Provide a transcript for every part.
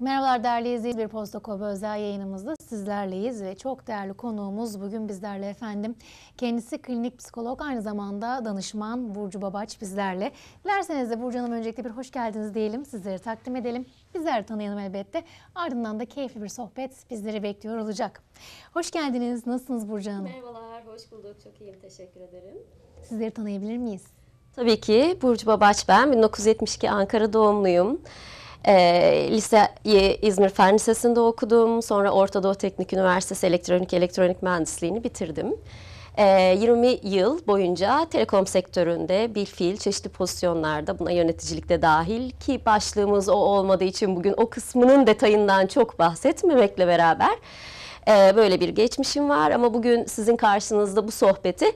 Merhabalar değerli izleyiciler. Bir Posta özel yayınımızda sizlerleyiz ve çok değerli konuğumuz bugün bizlerle efendim. Kendisi klinik psikolog aynı zamanda danışman Burcu Babaç bizlerle. Dilerseniz de Burcu Hanım öncelikle bir hoş geldiniz diyelim. Sizleri takdim edelim. Bizler tanıyalım elbette. Ardından da keyifli bir sohbet bizleri bekliyor olacak. Hoş geldiniz. Nasılsınız Burcu Hanım? Merhabalar, hoş bulduk. Çok iyiyim, teşekkür ederim. Sizleri tanıyabilir miyiz? Tabii ki Burcu Babaç ben. 1972 Ankara doğumluyum. E, liseyi İzmir Fen Lisesi'nde okudum. Sonra Orta Doğu Teknik Üniversitesi Elektronik Elektronik Mühendisliğini bitirdim. E, 20 yıl boyunca telekom sektöründe bir fiil çeşitli pozisyonlarda buna yöneticilikte dahil ki başlığımız o olmadığı için bugün o kısmının detayından çok bahsetmemekle beraber e, böyle bir geçmişim var ama bugün sizin karşınızda bu sohbeti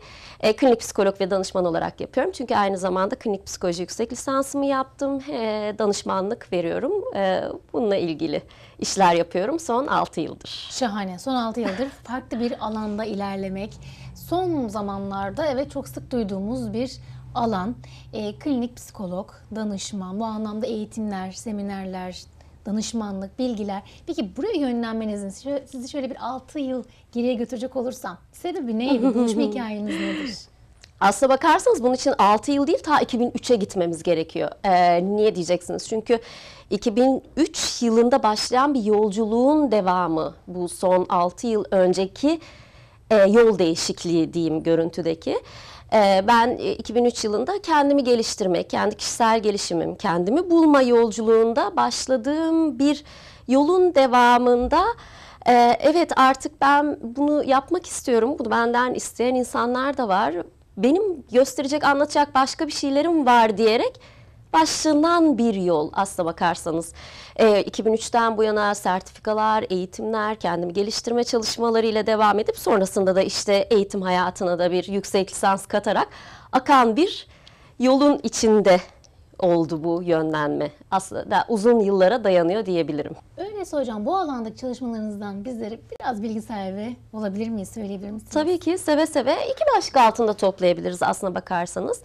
e, klinik psikolog ve danışman olarak yapıyorum. Çünkü aynı zamanda klinik psikoloji yüksek lisansımı yaptım, e, danışmanlık veriyorum. E, bununla ilgili işler yapıyorum son 6 yıldır. Şahane. Son 6 yıldır farklı bir alanda ilerlemek. Son zamanlarda evet çok sık duyduğumuz bir alan. E, klinik psikolog, danışman, bu anlamda eğitimler, seminerler, danışmanlık, bilgiler. Peki buraya yönlenmenizin sizi şöyle bir 6 yıl geriye götürecek olursam sebebi neydi? Buluşma hikayeniz nedir? Aslına bakarsanız bunun için 6 yıl değil ta 2003'e gitmemiz gerekiyor. Ee, niye diyeceksiniz? Çünkü 2003 yılında başlayan bir yolculuğun devamı bu son 6 yıl önceki e, yol değişikliği diyeyim görüntüdeki. Ee, ben 2003 e, yılında kendimi geliştirmek, kendi kişisel gelişimim, kendimi bulma yolculuğunda başladığım bir yolun devamında e, evet artık ben bunu yapmak istiyorum. Bunu benden isteyen insanlar da var. Benim gösterecek, anlatacak başka bir şeylerim var diyerek başlanan bir yol aslına bakarsanız. E, ee, 2003'ten bu yana sertifikalar, eğitimler, kendimi geliştirme çalışmaları ile devam edip sonrasında da işte eğitim hayatına da bir yüksek lisans katarak akan bir yolun içinde oldu bu yönlenme. Aslında uzun yıllara dayanıyor diyebilirim. Öyleyse hocam bu alandaki çalışmalarınızdan bizleri biraz bilgi sahibi olabilir miyiz, söyleyebilir misiniz? Tabii ki seve seve iki başlık altında toplayabiliriz aslına bakarsanız.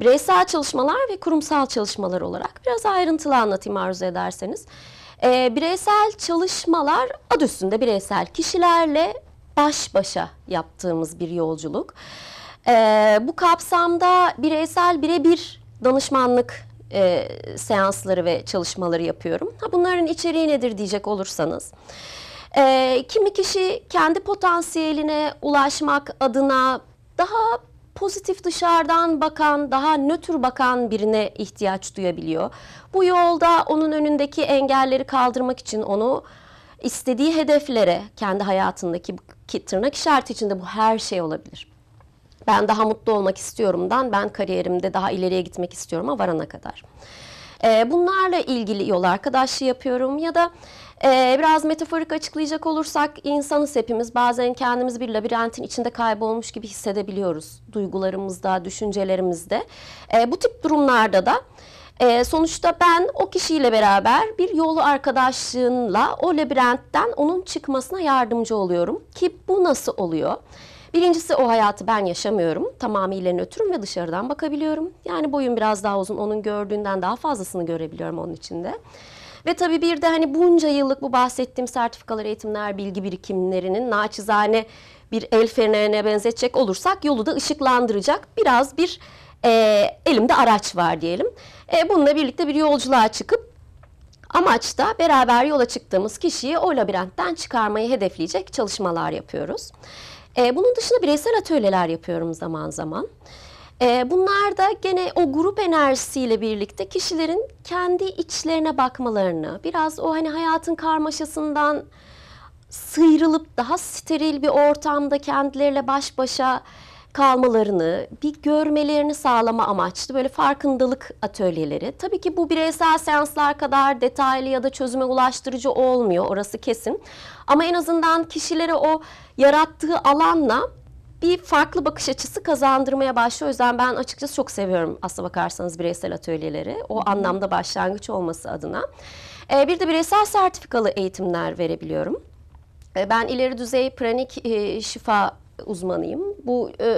Bireysel çalışmalar ve kurumsal çalışmalar olarak biraz ayrıntılı anlatayım arzu ederseniz. Ee, bireysel çalışmalar adı üstünde bireysel kişilerle baş başa yaptığımız bir yolculuk. Ee, bu kapsamda bireysel birebir danışmanlık e, seansları ve çalışmaları yapıyorum. Ha, bunların içeriği nedir diyecek olursanız. E, kimi kişi kendi potansiyeline ulaşmak adına daha pozitif dışarıdan bakan, daha nötr bakan birine ihtiyaç duyabiliyor. Bu yolda onun önündeki engelleri kaldırmak için onu istediği hedeflere, kendi hayatındaki ki tırnak işareti içinde bu her şey olabilir. Ben daha mutlu olmak istiyorumdan ben kariyerimde daha ileriye gitmek istiyorum ama varana kadar. Ee, bunlarla ilgili yol arkadaşlığı yapıyorum ya da ee, biraz metaforik açıklayacak olursak insanız hepimiz bazen kendimizi bir labirentin içinde kaybolmuş gibi hissedebiliyoruz. Duygularımızda, düşüncelerimizde. Ee, bu tip durumlarda da e, sonuçta ben o kişiyle beraber bir yolu arkadaşlığınla o labirentten onun çıkmasına yardımcı oluyorum. Ki bu nasıl oluyor? Birincisi o hayatı ben yaşamıyorum. Tamamıyla nötrüm ve dışarıdan bakabiliyorum. Yani boyum biraz daha uzun. Onun gördüğünden daha fazlasını görebiliyorum onun içinde. Ve tabii bir de hani bunca yıllık bu bahsettiğim sertifikalar, eğitimler, bilgi birikimlerinin naçizane bir el fenerine benzetecek olursak yolu da ışıklandıracak biraz bir e, elimde araç var diyelim. E, bununla birlikte bir yolculuğa çıkıp amaç da beraber yola çıktığımız kişiyi o labirentten çıkarmayı hedefleyecek çalışmalar yapıyoruz. E, bunun dışında bireysel atölyeler yapıyorum zaman zaman. Ee, bunlar da gene o grup enerjisiyle birlikte kişilerin kendi içlerine bakmalarını, biraz o hani hayatın karmaşasından sıyrılıp daha steril bir ortamda kendileriyle baş başa kalmalarını, bir görmelerini sağlama amaçlı böyle farkındalık atölyeleri. Tabii ki bu bireysel seanslar kadar detaylı ya da çözüme ulaştırıcı olmuyor, orası kesin. Ama en azından kişilere o yarattığı alanla bir farklı bakış açısı kazandırmaya başlıyor. O yüzden ben açıkçası çok seviyorum aslına bakarsanız bireysel atölyeleri. O anlamda başlangıç olması adına. Ee, bir de bireysel sertifikalı eğitimler verebiliyorum. Ee, ben ileri düzey pranik e, şifa uzmanıyım. Bu e,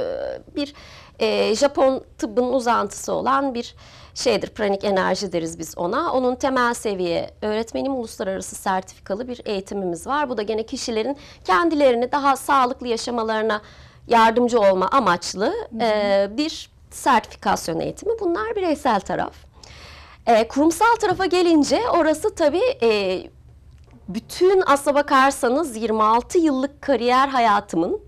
bir e, Japon tıbbının uzantısı olan bir şeydir. Pranik enerji deriz biz ona. Onun temel seviye öğretmenim uluslararası sertifikalı bir eğitimimiz var. Bu da gene kişilerin kendilerini daha sağlıklı yaşamalarına yardımcı olma amaçlı e, bir sertifikasyon eğitimi. Bunlar bireysel taraf. E, kurumsal tarafa gelince orası tabii e, bütün aslına bakarsanız 26 yıllık kariyer hayatımın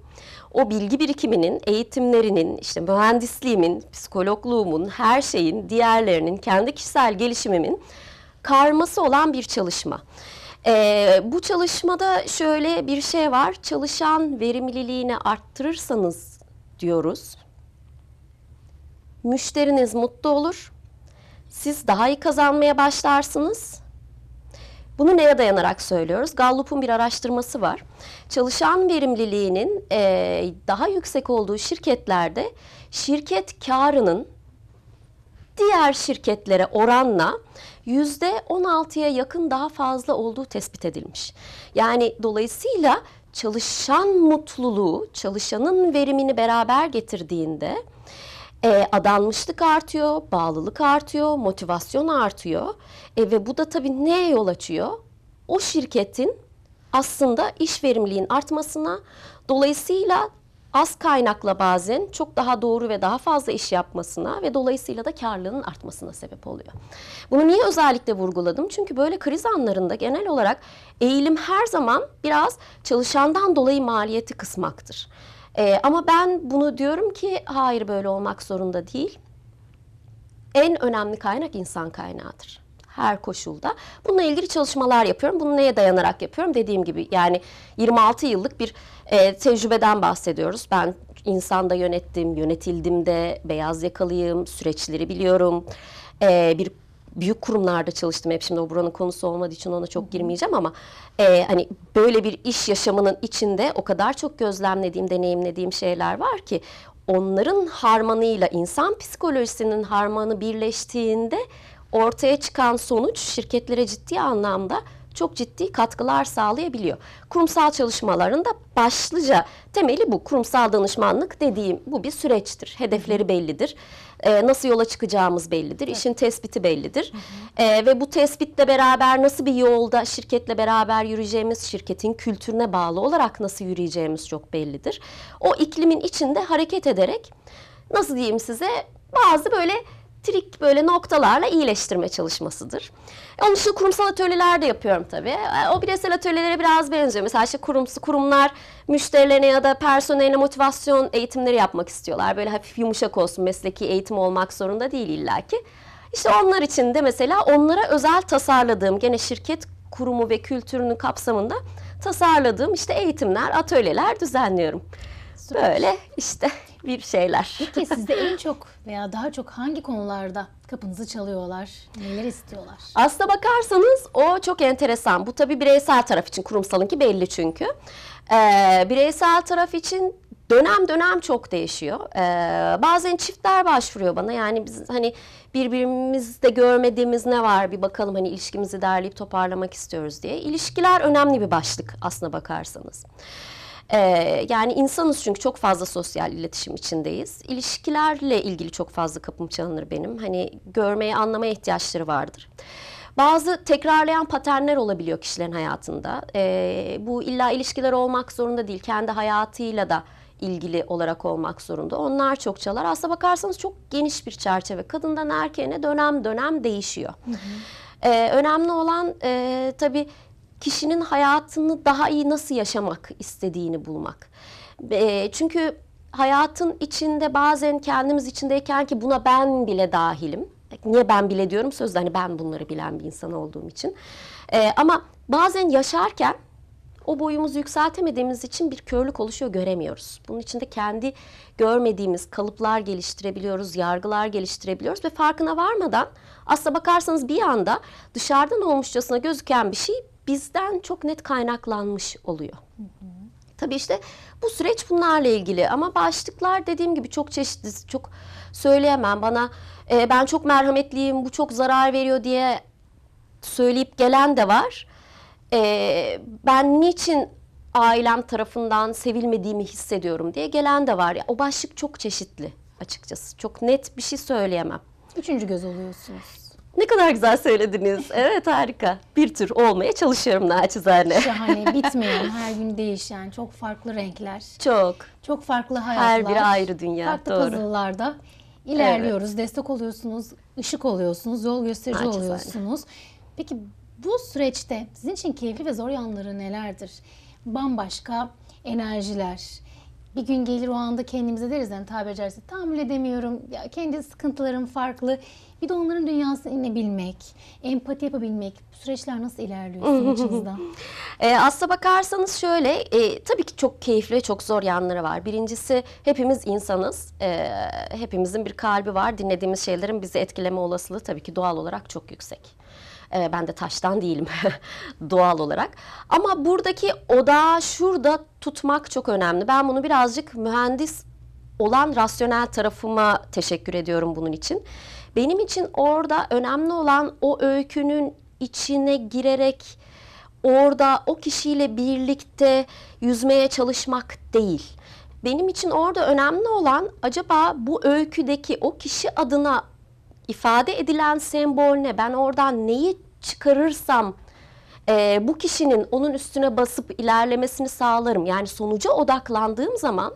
o bilgi birikiminin, eğitimlerinin, işte mühendisliğimin, psikologluğumun, her şeyin, diğerlerinin, kendi kişisel gelişimimin karması olan bir çalışma. Ee, bu çalışmada şöyle bir şey var, çalışan verimliliğini arttırırsanız diyoruz, müşteriniz mutlu olur, siz daha iyi kazanmaya başlarsınız. Bunu neye dayanarak söylüyoruz? Gallup'un bir araştırması var. Çalışan verimliliğinin e, daha yüksek olduğu şirketlerde şirket karının diğer şirketlere oranla yüzde 16'ya yakın daha fazla olduğu tespit edilmiş. Yani dolayısıyla çalışan mutluluğu, çalışanın verimini beraber getirdiğinde e, adanmışlık artıyor, bağlılık artıyor, motivasyon artıyor. E, ve bu da tabii neye yol açıyor? O şirketin aslında iş verimliliğin artmasına, dolayısıyla az kaynakla bazen çok daha doğru ve daha fazla iş yapmasına ve dolayısıyla da karlılığının artmasına sebep oluyor. Bunu niye özellikle vurguladım? Çünkü böyle kriz anlarında genel olarak eğilim her zaman biraz çalışandan dolayı maliyeti kısmaktır. Ee, ama ben bunu diyorum ki hayır böyle olmak zorunda değil. En önemli kaynak insan kaynağıdır. Her koşulda. Bununla ilgili çalışmalar yapıyorum. Bunu neye dayanarak yapıyorum? Dediğim gibi yani 26 yıllık bir e, tecrübeden bahsediyoruz. Ben insanda yönettim, yönetildim de, beyaz yakalıyım, süreçleri biliyorum. E, bir büyük kurumlarda çalıştım. Hep şimdi o buranın konusu olmadığı için ona çok girmeyeceğim ama e, hani böyle bir iş yaşamının içinde o kadar çok gözlemlediğim, deneyimlediğim şeyler var ki onların harmanıyla insan psikolojisinin harmanı birleştiğinde ortaya çıkan sonuç şirketlere ciddi anlamda çok ciddi katkılar sağlayabiliyor. Kurumsal çalışmaların da başlıca temeli bu. Kurumsal danışmanlık dediğim bu bir süreçtir. Hedefleri bellidir. Ee, nasıl yola çıkacağımız bellidir. Evet. İşin tespiti bellidir. Ee, ve bu tespitle beraber nasıl bir yolda şirketle beraber yürüyeceğimiz, şirketin kültürüne bağlı olarak nasıl yürüyeceğimiz çok bellidir. O iklimin içinde hareket ederek nasıl diyeyim size bazı böyle trik böyle noktalarla iyileştirme çalışmasıdır. E, onun dışında kurumsal atölyeler de yapıyorum tabii. E, o bireysel atölyelere biraz benziyor. Mesela işte kurumsu kurumlar müşterilerine ya da personeline motivasyon eğitimleri yapmak istiyorlar. Böyle hafif yumuşak olsun, mesleki eğitim olmak zorunda değil illaki. İşte onlar için de mesela onlara özel tasarladığım gene şirket kurumu ve kültürünün kapsamında tasarladığım işte eğitimler, atölyeler düzenliyorum. Süper. Böyle işte bir şeyler. Peki sizde en çok veya daha çok hangi konularda kapınızı çalıyorlar? Neler istiyorlar? Aslına bakarsanız o çok enteresan. Bu tabii bireysel taraf için kurumsalınki belli çünkü. Ee, bireysel taraf için dönem dönem çok değişiyor. Ee, bazen çiftler başvuruyor bana. Yani biz hani birbirimizde görmediğimiz ne var bir bakalım hani ilişkimizi derleyip toparlamak istiyoruz diye. İlişkiler önemli bir başlık aslına bakarsanız. Ee, yani insanız çünkü çok fazla sosyal iletişim içindeyiz. İlişkilerle ilgili çok fazla kapım çalınır benim. Hani görmeye, anlamaya ihtiyaçları vardır. Bazı tekrarlayan paternler olabiliyor kişilerin hayatında. Ee, bu illa ilişkiler olmak zorunda değil. Kendi hayatıyla da ilgili olarak olmak zorunda. Onlar çok çalar. Aslına bakarsanız çok geniş bir çerçeve. Kadından erkeğine dönem dönem değişiyor. Hı hı. Ee, önemli olan e, tabii kişinin hayatını daha iyi nasıl yaşamak istediğini bulmak. Çünkü hayatın içinde bazen kendimiz içindeyken ki buna ben bile dahilim. Niye ben bile diyorum sözde hani ben bunları bilen bir insan olduğum için. E, ama bazen yaşarken o boyumuzu yükseltemediğimiz için bir körlük oluşuyor göremiyoruz. Bunun içinde kendi görmediğimiz kalıplar geliştirebiliyoruz, yargılar geliştirebiliyoruz ve farkına varmadan aslına bakarsanız bir anda dışarıdan olmuşçasına gözüken bir şey bizden çok net kaynaklanmış oluyor. Tabii işte bu süreç bunlarla ilgili ama başlıklar dediğim gibi çok çeşitli, çok söyleyemem. Bana e, ben çok merhametliyim, bu çok zarar veriyor diye söyleyip gelen de var. E, ben niçin ailem tarafından sevilmediğimi hissediyorum diye gelen de var. O başlık çok çeşitli. açıkçası. Çok net bir şey söyleyemem. Üçüncü göz oluyorsunuz. Ne kadar güzel söylediniz. Evet harika. Bir tür olmaya çalışıyorum naçizane. Şahane, bitmeyen, her gün değişen, çok farklı renkler, Çok. çok farklı hayatlar. Her biri ayrı dünya. Farklı Doğru. puzzle'larda ilerliyoruz, destek oluyorsunuz, ışık oluyorsunuz, yol gösterici Naçizane. oluyorsunuz. Peki bu süreçte sizin için keyifli ve zor yanları nelerdir? Bambaşka enerjiler. Bir gün gelir o anda kendimize deriz yani tabiri caizse tahammül edemiyorum. Ya kendi sıkıntılarım farklı. Bir de onların dünyasına inebilmek, empati yapabilmek. Bu süreçler nasıl ilerliyor sizin açınızdan? E, aslına bakarsanız şöyle, e, tabii ki çok keyifli ve çok zor yanları var. Birincisi hepimiz insanız. E, hepimizin bir kalbi var. Dinlediğimiz şeylerin bizi etkileme olasılığı tabii ki doğal olarak çok yüksek. E, ben de taştan değilim doğal olarak. Ama buradaki odağı şurada tutmak çok önemli. Ben bunu birazcık mühendis olan rasyonel tarafıma teşekkür ediyorum bunun için. Benim için orada önemli olan o öykünün içine girerek orada o kişiyle birlikte yüzmeye çalışmak değil. Benim için orada önemli olan acaba bu öyküdeki o kişi adına ifade edilen sembol ne? Ben oradan neyi çıkarırsam e, bu kişinin onun üstüne basıp ilerlemesini sağlarım. Yani sonuca odaklandığım zaman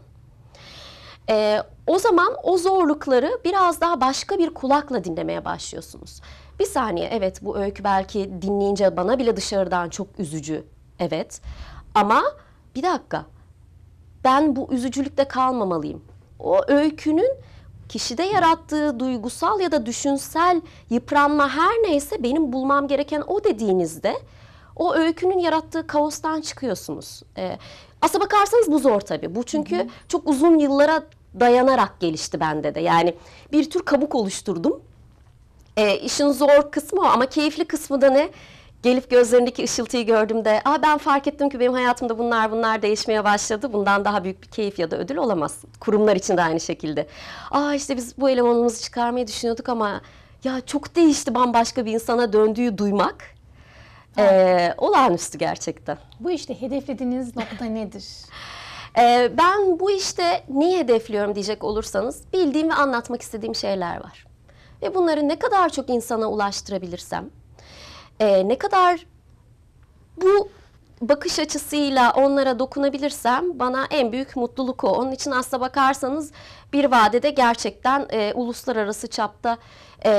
ee, o zaman o zorlukları biraz daha başka bir kulakla dinlemeye başlıyorsunuz. Bir saniye evet bu öykü belki dinleyince bana bile dışarıdan çok üzücü. Evet ama bir dakika ben bu üzücülükte kalmamalıyım. O öykünün kişide yarattığı duygusal ya da düşünsel yıpranma her neyse benim bulmam gereken o dediğinizde o öykünün yarattığı kaostan çıkıyorsunuz. Ee, aslına bakarsanız bu zor tabii. Bu çünkü çok uzun yıllara dayanarak gelişti bende de. Yani bir tür kabuk oluşturdum. E, işin zor kısmı o ama keyifli kısmı da ne? Gelip gözlerindeki ışıltıyı gördüğümde Aa, ben fark ettim ki benim hayatımda bunlar bunlar değişmeye başladı. Bundan daha büyük bir keyif ya da ödül olamaz. Kurumlar için de aynı şekilde. Aa işte biz bu elemanımızı çıkarmayı düşünüyorduk ama ya çok değişti bambaşka bir insana döndüğü duymak. E, olağanüstü gerçekten. Bu işte hedeflediğiniz nokta nedir? Ee, ben bu işte neyi hedefliyorum diyecek olursanız bildiğim ve anlatmak istediğim şeyler var. Ve bunları ne kadar çok insana ulaştırabilirsem, e, ne kadar bu bakış açısıyla onlara dokunabilirsem bana en büyük mutluluk o. Onun için aslına bakarsanız bir vadede gerçekten e, uluslararası çapta e,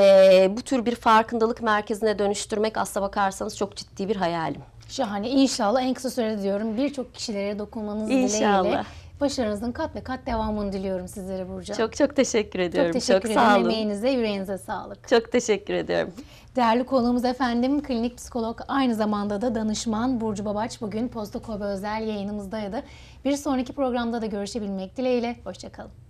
bu tür bir farkındalık merkezine dönüştürmek aslına bakarsanız çok ciddi bir hayalim. Şahane. İnşallah en kısa sürede diyorum birçok kişilere dokunmanız İnşallah. dileğiyle. Başarınızın kat ve kat devamını diliyorum sizlere Burcu. Çok çok teşekkür ediyorum. Çok teşekkür sağ ederim. olun. Emeğinize, yüreğinize sağlık. Çok teşekkür ediyorum. Değerli konuğumuz efendim klinik psikolog aynı zamanda da danışman Burcu Babaç bugün Posta Kobe özel yayınımızdaydı. Bir sonraki programda da görüşebilmek dileğiyle. Hoşçakalın.